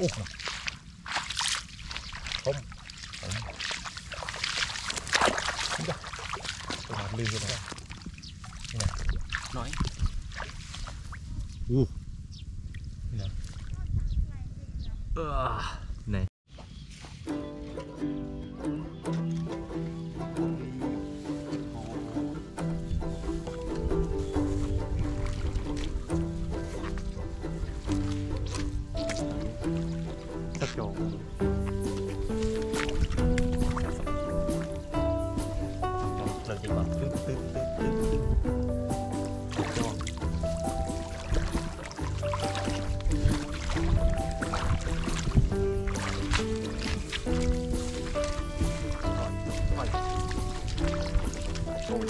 Ủa. Không. Không. Tôi làm lên rồi này. nói Ủa. Ờ, này はい。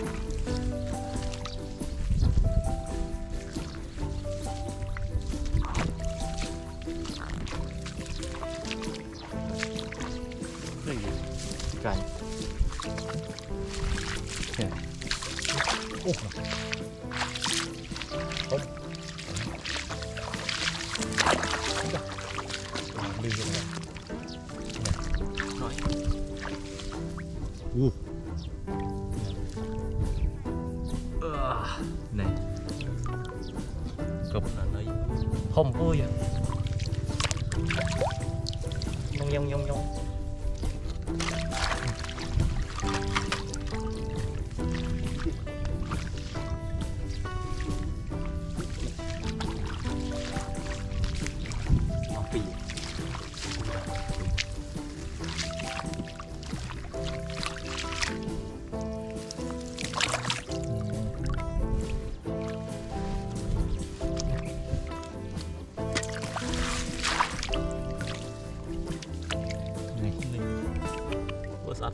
はい。次回。Này Cụp. là nơi không vui à nhông nhông nhông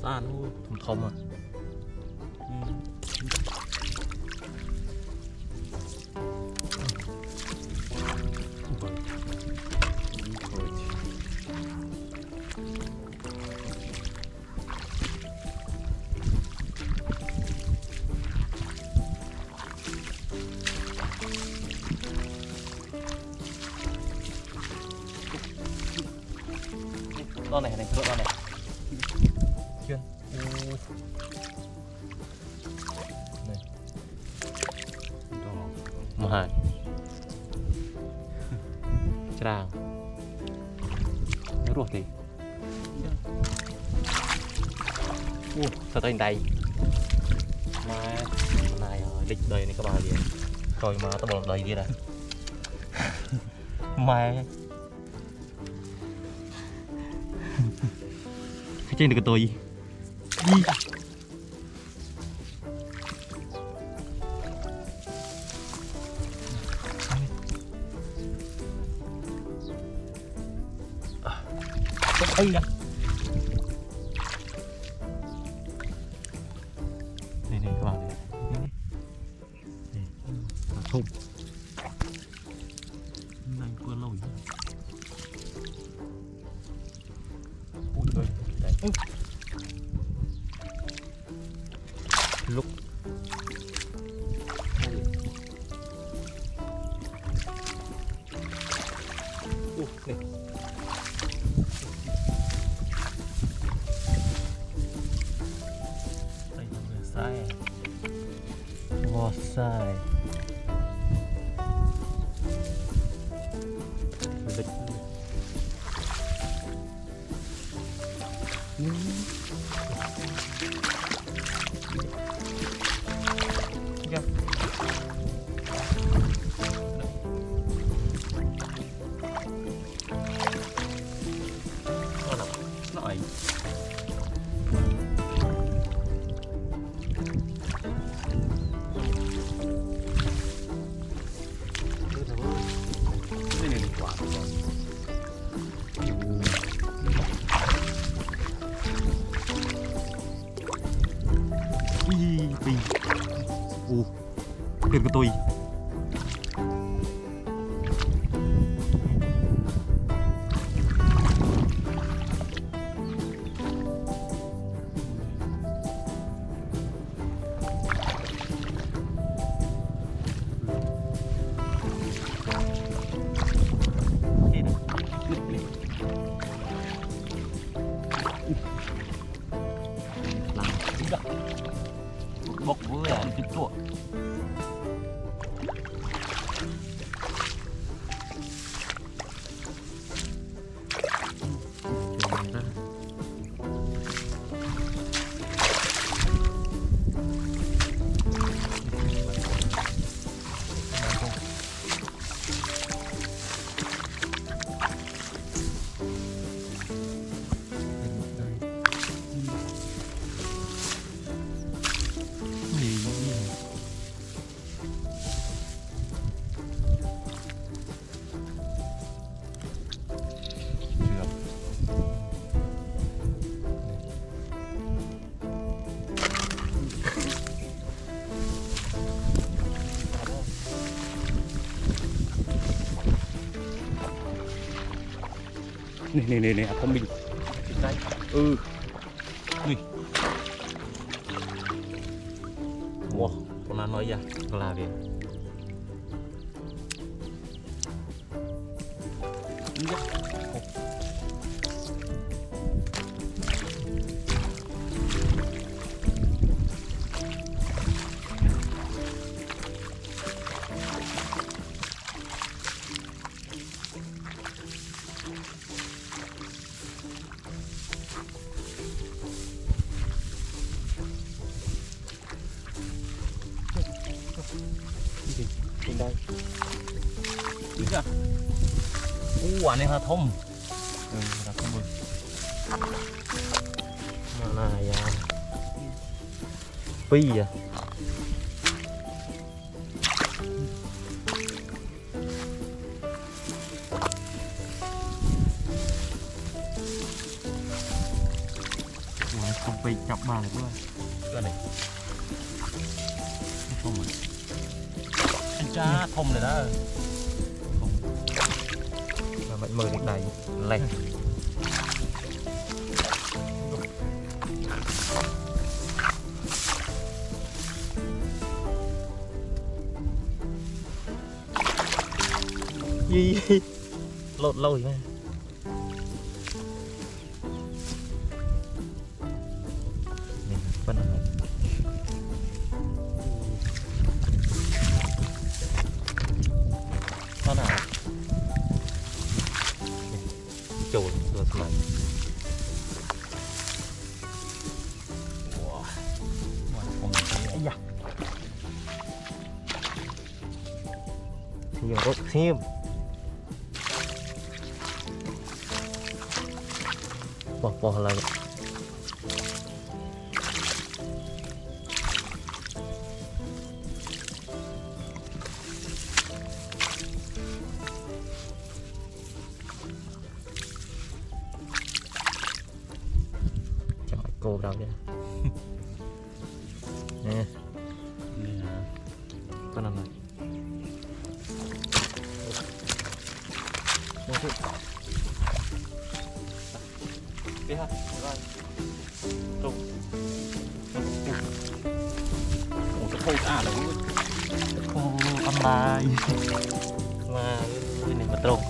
สะอาดโอ้ผมทอมอะตอนไหนในรถตอนไหน chuyên này hai. Tràng nó ruột thì u sao tới đây mà này địch đây này các bạn liền. Coi mà tao bỏ đầy đi này. Mẹ cái trên được cái tôi. đi Ây da Đây này các bạn này Đây này Đây Là thùng くるとい僕はやるってと này này này à, này con mình ừ. Này. Wow con nói ra là việc อู้หวานในกระทมเออกระทมบุญมายาปี้อะไปจับมาเลยด้วยก็เลยทมเลยจ้าทมเลยนะ mà mình mời được đầy lạnh gì lột lâu rồi yoroksim poh poh lagi Trời, cô đâu vậy? nè. Nè. Con này. đi ha. Rồi. Trùng ủa, cái khâu à là cũng khâu âm bài mà cái này mà trùng